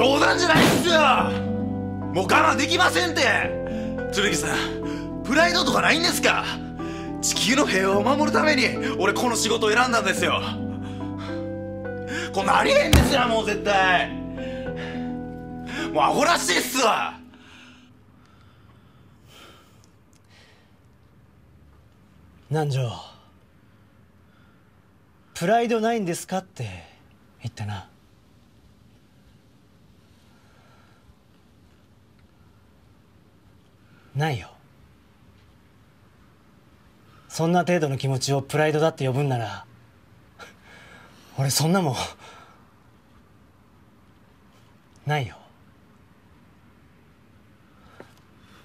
冗談じゃないっすよ。もう我慢できませんって。剣さんプライドとかないんですか？地球の平和を守るために俺この仕事を選んだんですよ。こんなありえんですよもう絶対。もうアホらしいっすわ。南條プライドないんですかって言ったな。ないよ。そんな程度の気持ちをプライドだって呼ぶんなら 俺そんなもん。ないよ。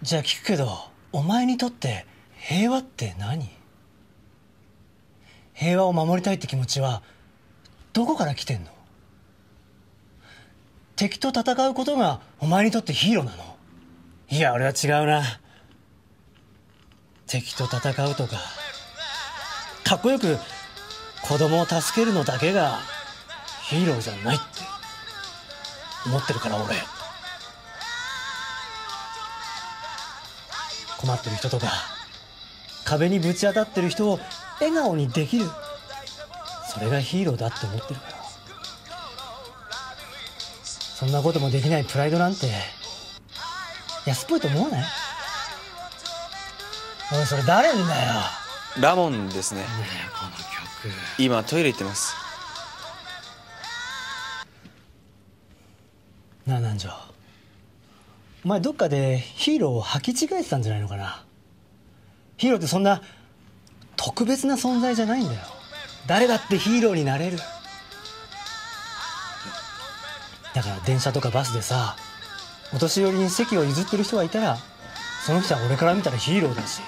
じゃあ聞くけどお前にとって平和って何？平和を守りたいって気持ちはどこから来てんの？敵と戦うことがお前にとってヒーローなの？いや俺は違うな。敵と戦うとかかっこよく子供を助けるのだけがヒーローじゃないって思ってるから俺。困ってる人とか壁にぶち当たってる人を笑顔にできる。それがヒーローだって思ってるから。そんなこともできないプライドなんて安っぽいと思わない？おいそれ誰んだよ？ラモンですね。この曲。今トイレ行ってます。なあ南條お前どっかでヒーローを履き違えてたんじゃないのかな？ヒーローってそんな特別な存在じゃないんだよ。誰だってヒーローになれる。だから電車とかバスでさお年寄りに席を譲ってる人がいたらその人は俺から見たらヒーローだし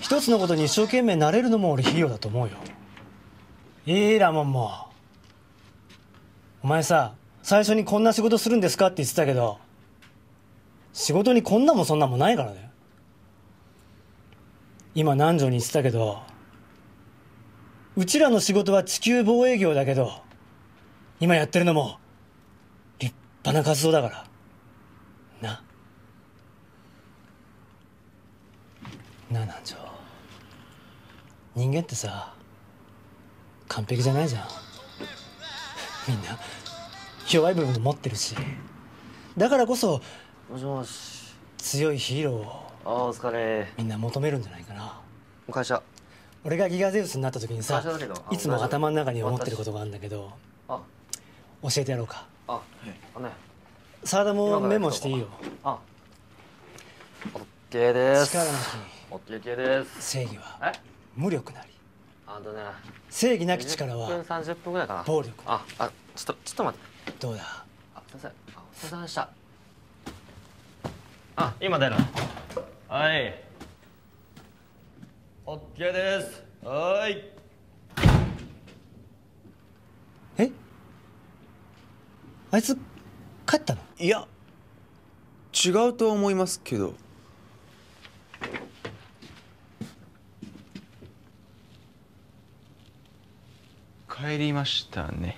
一つのことに一生懸命なれるのも俺ヒーローだと思うよ。いいラモンも。お前さ最初にこんな仕事するんですかって言ってたけど仕事にこんなもそんなもないからね。今南條に言ってたけどうちらの仕事は地球防衛業だけど今やってるのも立派な活動だから。な。なあ南條人間ってさ完璧じゃないじゃん。みんな弱い部分も持ってるし。だからこそもしもし強いヒーローをあーお疲れ。みんな求めるんじゃないかな。会社。俺がギガゼウスになった時にさいつも頭の中に思ってることがあるんだけどあ。教えてやろうか。ああね。沢田もメモしていいよ。あオッケーです。力なきオッケーオッケーです。正義はえ？無力なり。あとね正義なき力20は分30分ぐらいかな。暴力。ああちょっとちょっと待って。どうだ？あすいません。あお疲れ様でした。あ今出るはい。オッケーです。はーい。え？あいつ帰ったの？いや違うと思いますけど帰りましたね。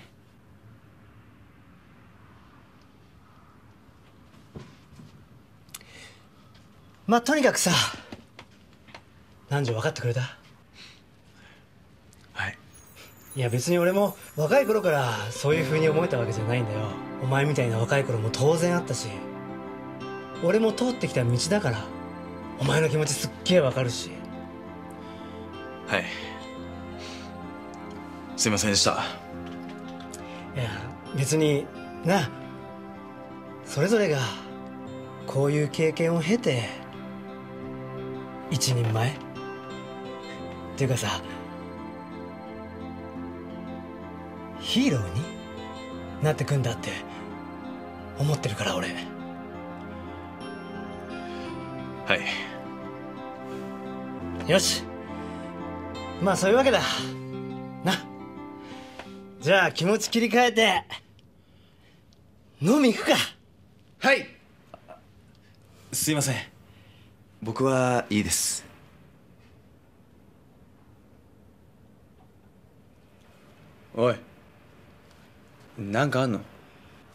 まあとにかくさ南條分かってくれた？はい。いや別に俺も若い頃からそういう風に思えたわけじゃないんだよ。お前みたいな若い頃も当然あったし。俺も通ってきた道だからお前の気持ちすっげえわかるし。はいすいませんでした。いや別になそれぞれがこういう経験を経て一人前？っていうかさヒーローになってくんだって思ってるから俺。はい。よし。まあそういうわけだ。なじゃあ気持ち切り替えて飲み行くか。はい。すいません。僕はいいです。おい。なんかあんの？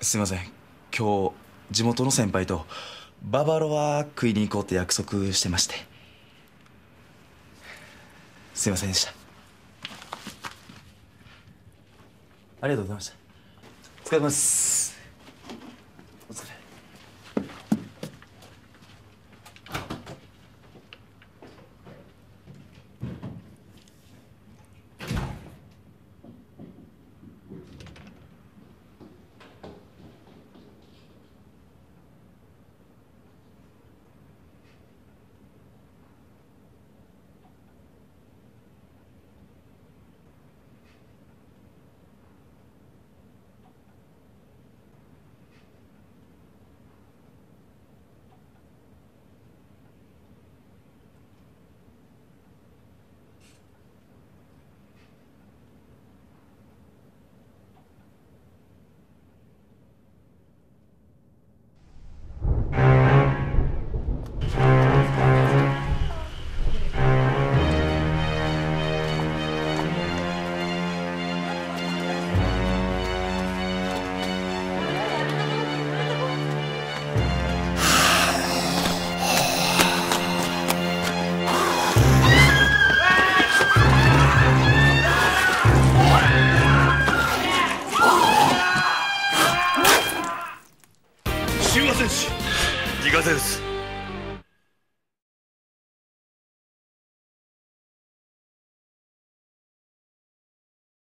すいません。今今日地元の先輩とババロア食いに行こうって約束してまして。すいませんでしたありがとうございました。お疲れ様です。戦士。ギガゼウス